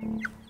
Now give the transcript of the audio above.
you